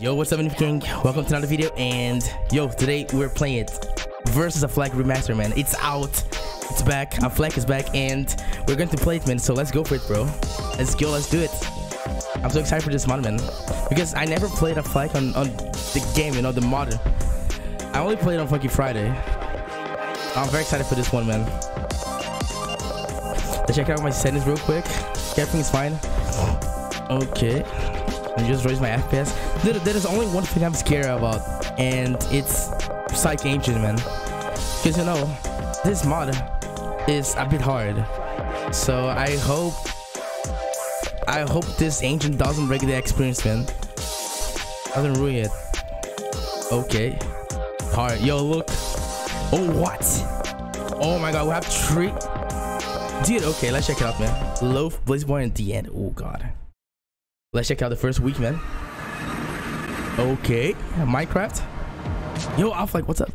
Yo, what's up, King? Welcome to another video, and yo, today we're playing it versus Aflac remaster, man. It's out, it's back. Aflac is back, and we're going to play it, man. So let's go for it, bro. Let's go, let's do it. I'm so excited for this mod, man, because I never played Aflac on on the game, you know, the mod. I only played on Funky Friday. I'm very excited for this one, man. Let's check out my settings real quick. Everything's fine. Okay. I just raised my FPS. There, there is only one thing I'm scared about, and it's Psych Engine, man. Because you know, this mod is a bit hard. So I hope I hope this ancient doesn't break the experience, man. Doesn't ruin it. Okay. Hard. Yo, look. Oh, what? Oh my god, we have three. Dude, okay, let's check it out, man. Loaf, Blazeborn, and the end. Oh god. Let's check out the first week, man. Okay, Minecraft. Yo, Alpha, what's up?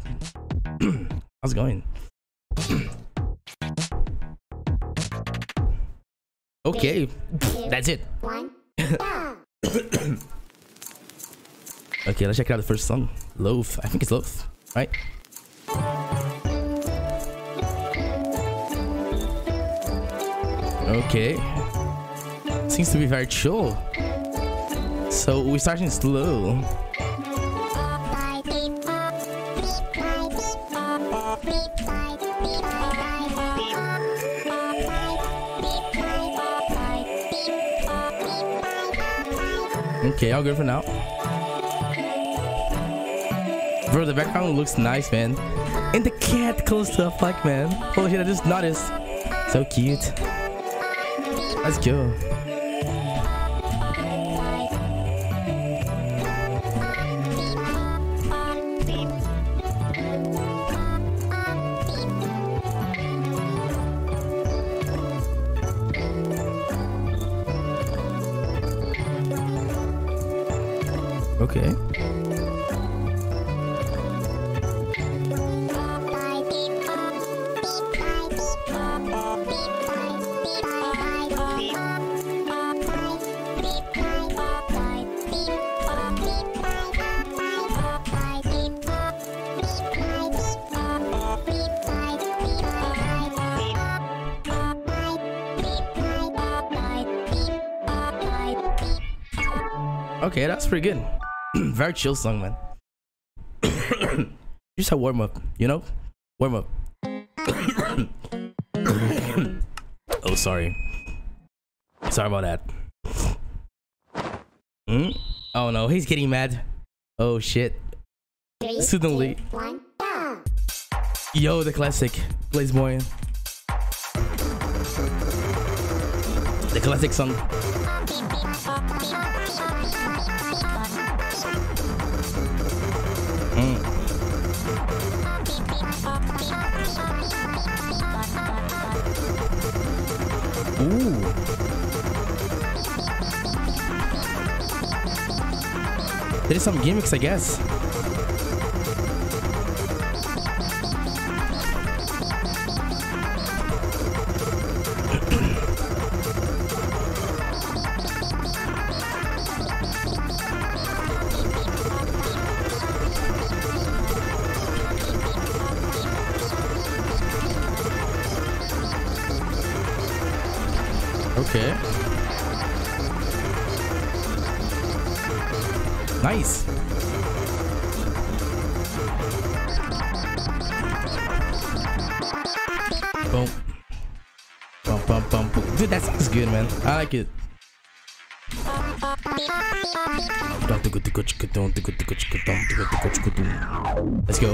How's it going? okay, that's it. okay, let's check out the first song. Loaf. I think it's Loaf, right? Okay. Seems to be very chill. So we're starting slow. Okay, all good for now. Bro, the background looks nice, man. And the cat close to the flag, man. Holy shit, I just noticed. So cute. Let's go. Okay, that's pretty good. Very chill song, man. Just a warm up, you know? Warm up. oh, sorry. Sorry about that. Mm? Oh no, he's getting mad. Oh shit. Suddenly. Yo, the classic. Blazeborn. The classic song. Ooh. There is some gimmicks, I guess. Boom. Bum, bum, bum, boom. Dude, that sounds good, man. I like it. Let's go.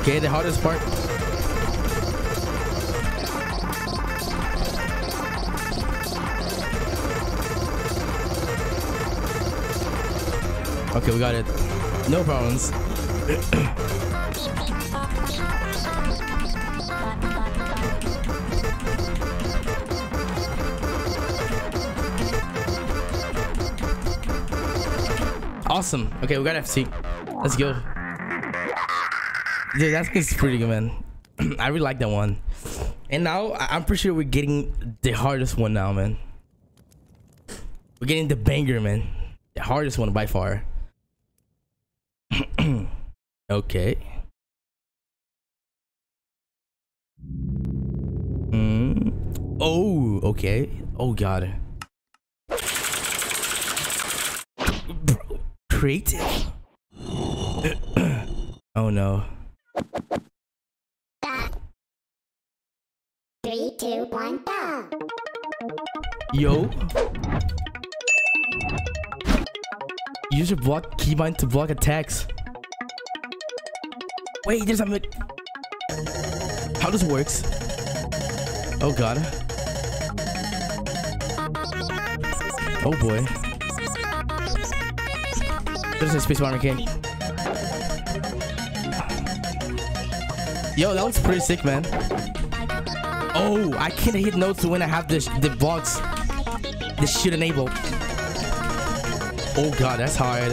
Okay, the hardest part. Okay, we got it. No problems. Awesome. Okay, we got FC. Let's go. Dude, that's pretty good, man. I really like that one. And now I'm pretty sure we're getting the hardest one now, man. We're getting the banger, man. The hardest one by far. okay. Mm. Oh, okay. Oh, God. Creative. oh, no. Three, two, one, go. Yo. Use your block keybind to block attacks. Wait, there's something. How this works? Oh god. Oh boy. There's a space armor king. Yo, that looks pretty sick, man. Oh, I can't hit notes when I have this the blocks. This shit enabled. Oh god, that's hard.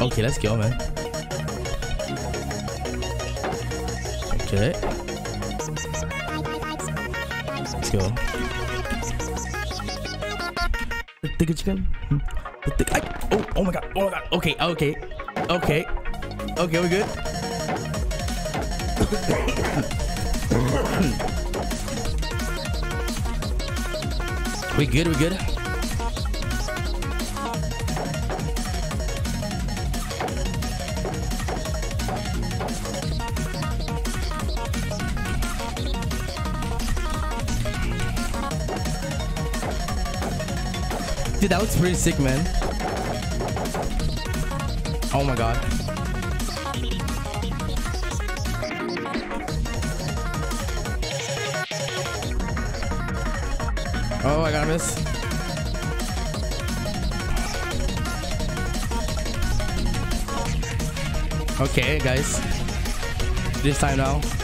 Okay, let's go, man. Okay. Let's go. Hmm? The chicken. Oh, oh my god. Oh my god. Okay, okay. Okay. Okay, we good. we good, we good. Dude, that looks pretty sick, man. Oh my god. Oh, I got a miss. Okay, guys. This time now.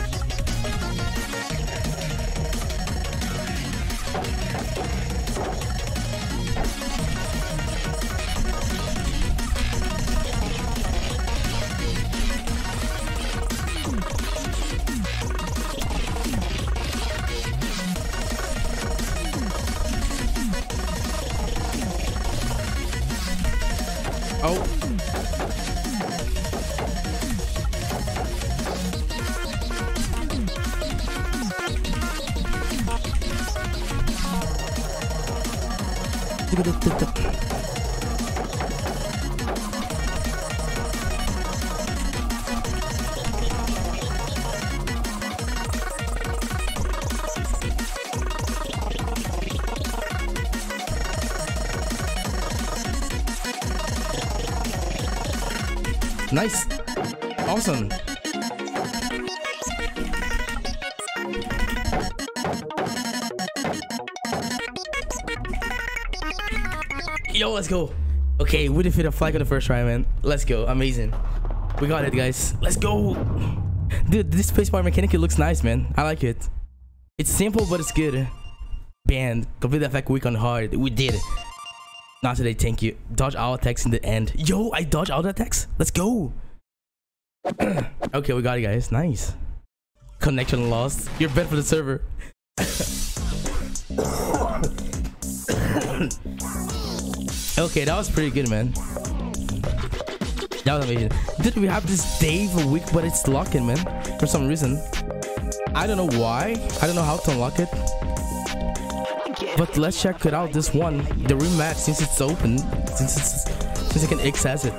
Nice. Awesome. Yo, let's go. Okay, we did defeated Aflac on the first try, man. Let's go. Amazing. We got it, guys. Let's go. Dude, this spacebar mechanic it looks nice, man. I like it. It's simple, but it's good. Band. Complete effect weak on hard. We did it. Not today, thank you. Dodge all attacks in the end. Yo, I dodge all the attacks? Let's go. okay, we got it, guys. Nice. Connection lost. You're bad for the server. okay, that was pretty good, man. That was amazing. Did we have this day for week, but it's locking, man, for some reason. I don't know why. I don't know how to unlock it. But let's check it out. This one, the rematch, since it's open, since it's since I can access it.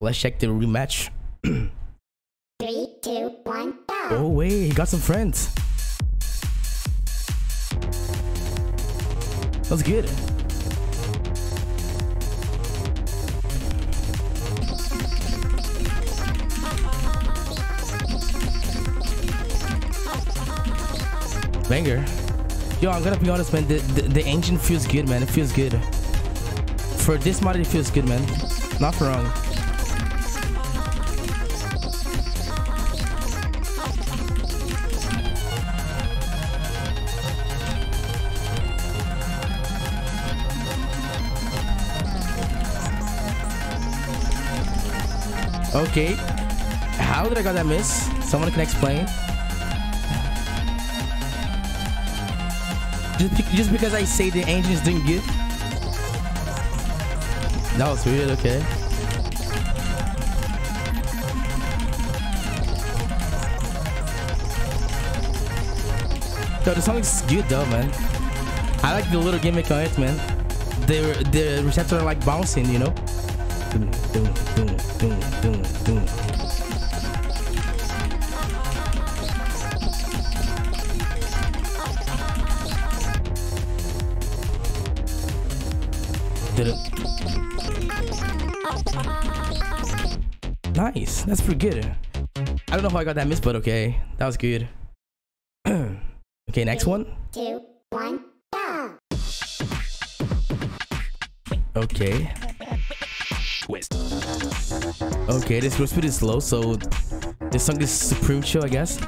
Let's check the rematch. Three, two, one, go. Oh wait, he got some friends. That's good. Banger. Yo, I'm gonna be honest, man. The, the, the engine feels good, man. It feels good. For this mod, it feels good, man. Not wrong. Okay. How did I got that miss? Someone can explain. Just, just because I say the engine didn't good? That was weird, okay. Yo, the song is good though, man. I like the little gimmick on it, man. The the are like bouncing, you know. Doom, doom, doom, Did it? Nice. That's pretty good. I don't know how I got that miss, but okay. That was good. okay, next one. two, one, go! Okay. Okay, this speed is slow, so this song is supreme chill, I guess.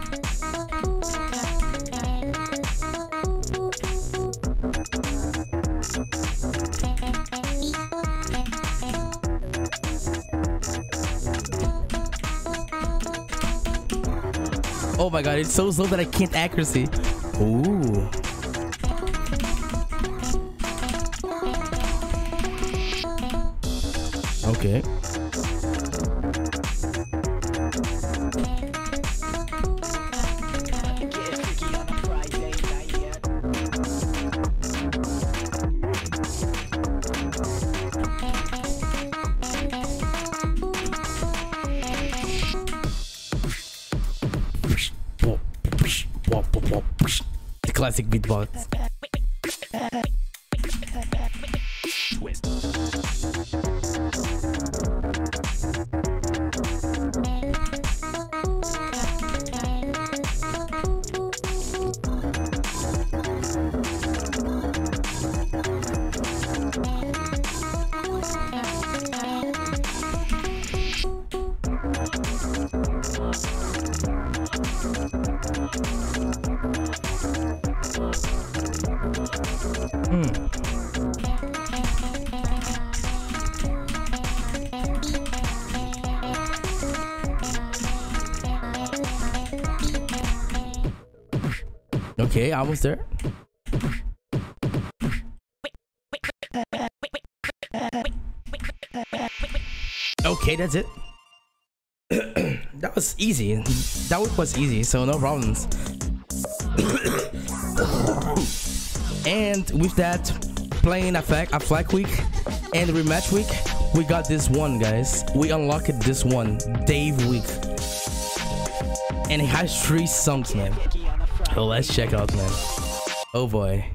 Oh my god, it's so slow that I can't accuracy. Ooh. Okay. Okay, I almost there. Okay, that's it. that was easy. That week was easy, so no problems. and with that, playing flag, Aflac week and rematch week, we got this one, guys. We unlocked this one, Dave week. And it has three sums, man. Oh, let's check out, man. Oh boy.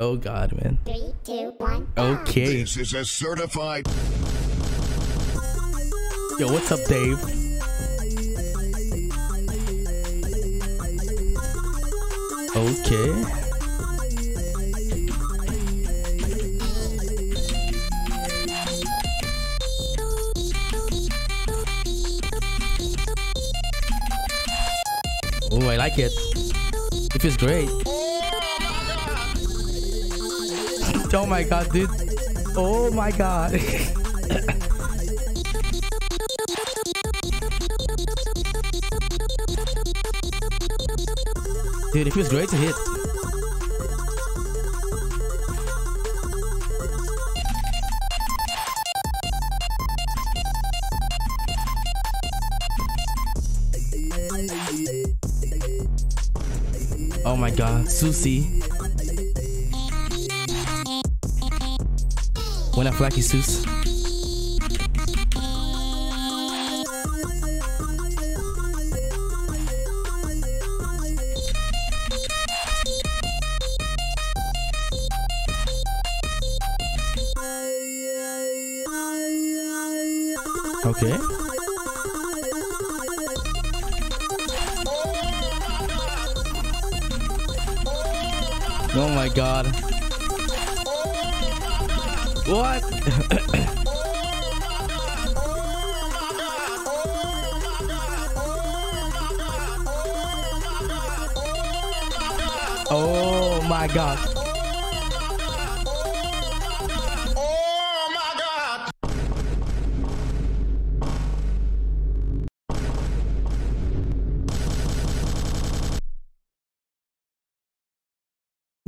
Oh god, man. Three, two, one! Okay. This is a certified Yo, what's up, Dave? Okay. I like it. It feels great. oh my god, dude. Oh my god. Dude, it feels great to hit. Susie. When I flaky Sus. Okay. Oh my god. What? oh my god.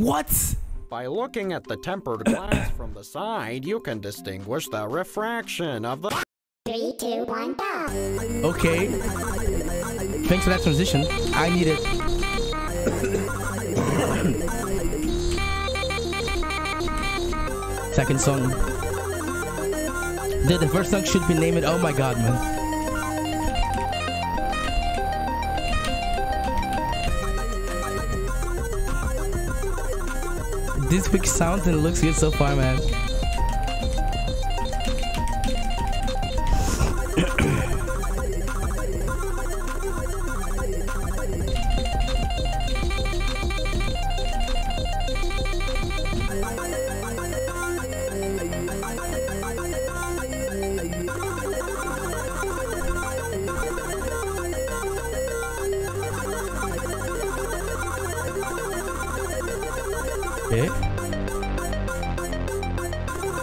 What? By looking at the tempered glass from the side, you can distinguish the refraction of the. Three, two, one, go. Okay. Thanks for that transition. I need it. Second song. Dude, the first song should be named Oh My God, man. This week sounds and looks good so far, man.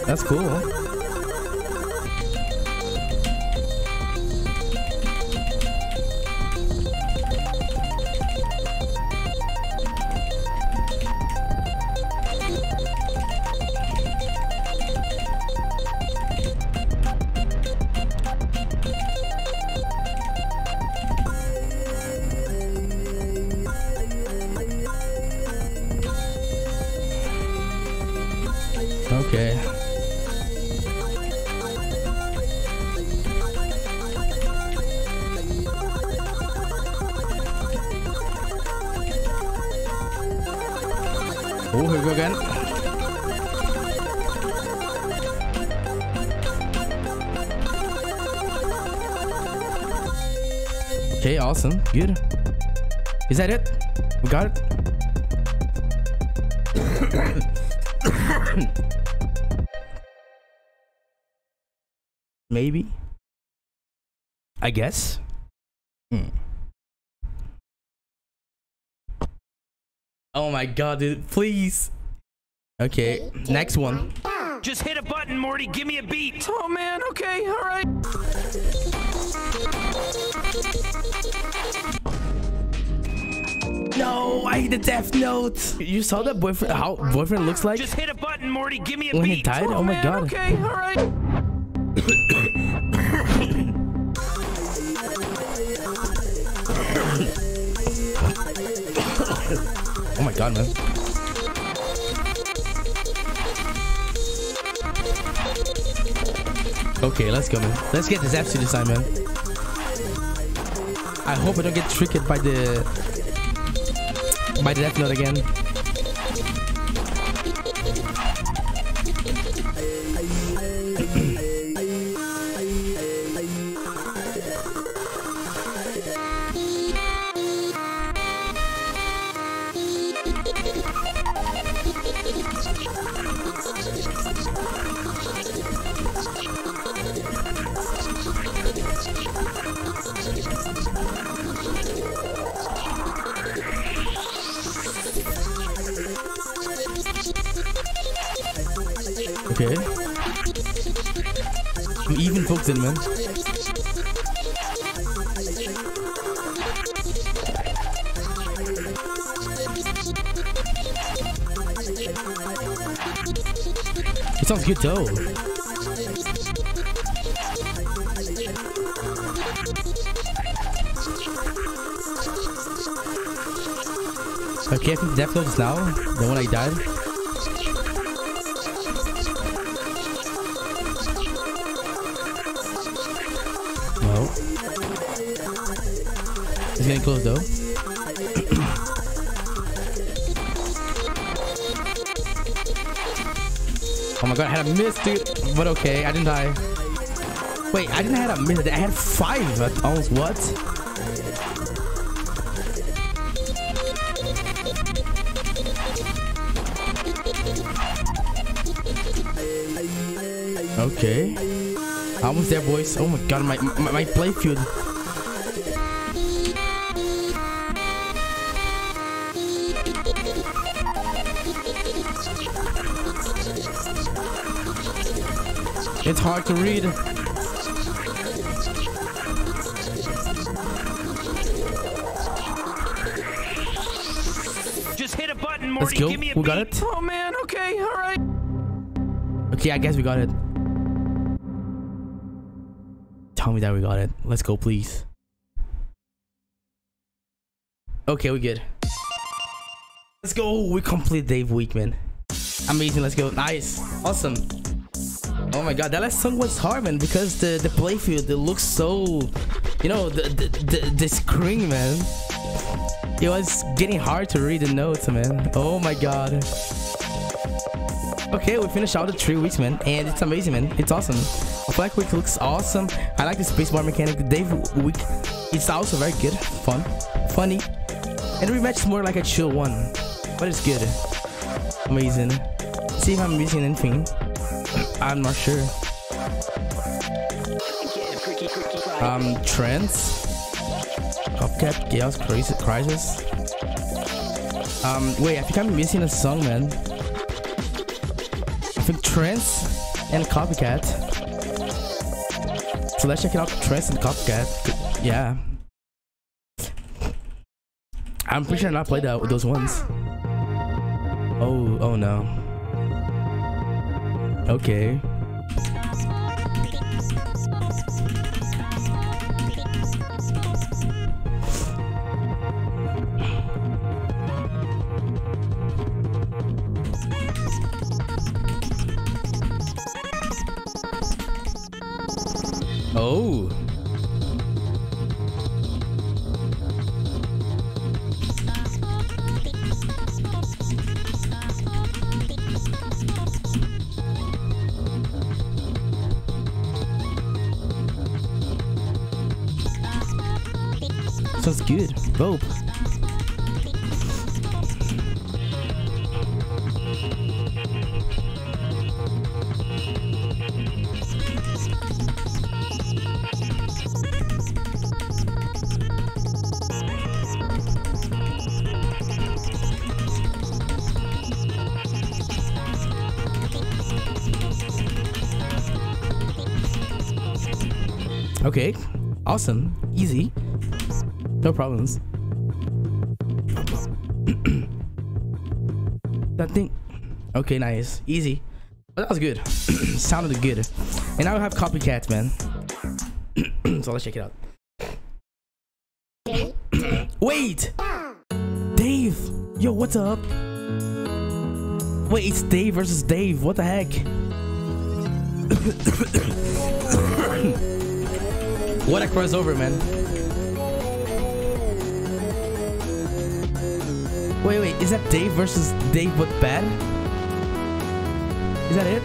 That's cool. Okay, awesome. Good. Is that it? We got it? Maybe. I guess. Hmm. Oh my god, dude. Please. Okay, next one. Just hit a button, Morty. Give me a beat. Oh man, okay, alright. No, I hate the Death Note. You saw that boyfriend, how boyfriend looks like Just hit a button, Morty. Give me a when he died? Oh my man, god. Okay, alright. Oh my god, man. Okay, let's go, man. Let's get this FC this time, man. I hope I don't get tricked by the by the Death Note again. Okay. I'm even folks in, man. It sounds good though. Okay, I think Death is now the one I died. It's getting close though. oh my god, I had a miss, dude. But okay, I didn't die. Wait, I didn't have a miss. I had five. Almost what? Okay. Almost there, boys. Oh my god, my my, my play field. It's hard to read. Just hit a button, Morty, go. give me a We got beat. it. Oh man, okay, all right. Okay, I guess we got it. Tell me that we got it. Let's go, please. Okay, we good. Let's go. We complete Dave Weekman. Amazing. Let's go. Nice. Awesome. Oh my god, that last song was hard, man, because the the playfield it looks so, you know, the the the, the screen, man. It was getting hard to read the notes, man. Oh my god. Okay, we finished all the three weeks, man, and it's amazing, man. It's awesome. Black Week looks awesome. I like the spacebar mechanic. Dave Week, it's also very good, fun, funny, and rematch is more like a chill one, but it's good. Amazing. See if I'm missing anything. I'm not sure. Um, trends. Copycat, Chaos Crisis. Um, wait, I think I'm missing a song, man. I think Trance and Copycat. So let's check it out. Trance and Copycat. Yeah. I'm pretty sure I not played that, with those ones. Oh, oh no. Okay. Sounds good. Rope. Okay. Awesome. No problems. that thing. Okay, nice. Easy. But that was good. Sounded good. And now we have copycats, man. so let's check it out. Wait! Dave! Yo, what's up? Wait, it's Dave versus Dave. What the heck? what a crossover, man. Wait, wait, is that Dave versus Dave but bad? Is that it?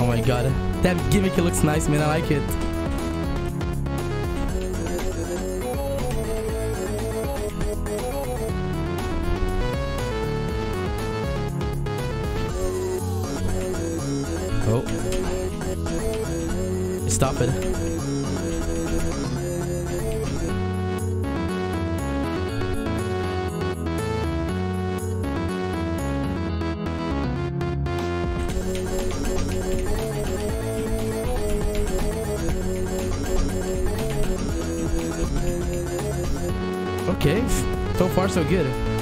Oh my god. That gimmick looks nice, man. I like it. Oh. Stop it. Far so good.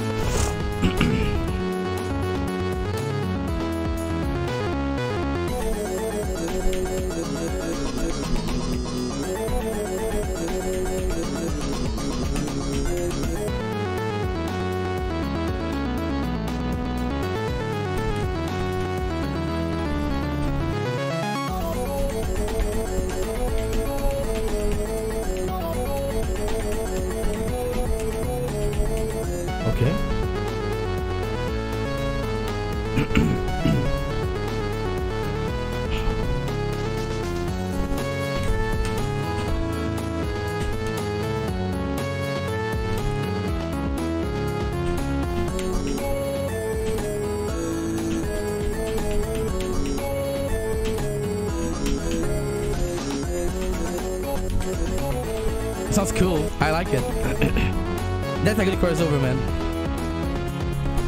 Like it. That's a good crossover, man.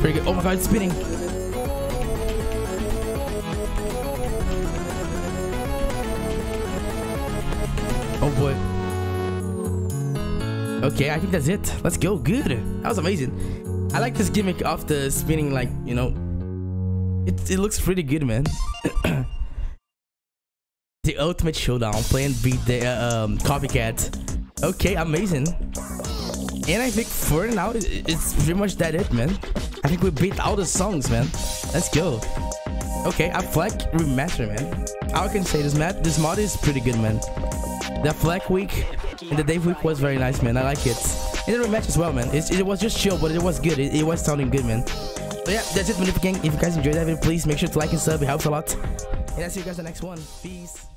Pretty good. Oh my god, it's spinning. Oh boy. Okay, I think that's it. Let's go. Good. That was amazing. I like this gimmick of the spinning, like, you know, it, it looks pretty good, man. the Ultimate Showdown, playing beat the uh, um, Copycat. Okay, amazing. And I think for now, it's pretty much that it, man. I think we beat all the songs, man. Let's go. Okay, Aflac remaster, man. I can say this map? This mod is pretty good, man. The Fleck week and the Dave week was very nice, man. I like it. And the rematch as well, man. It's, it was just chill, but it was good. It, it was sounding good, man. So yeah, that's it, man. If you, if you guys enjoyed that video, please make sure to like and sub. It helps a lot. And I'll see you guys in the next one. Peace.